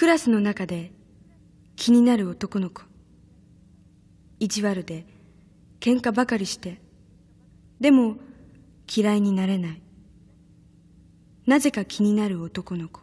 クラスの中で気になる男の子。意地悪で喧嘩ばかりして。でも嫌いになれない。なぜか気になる男の子。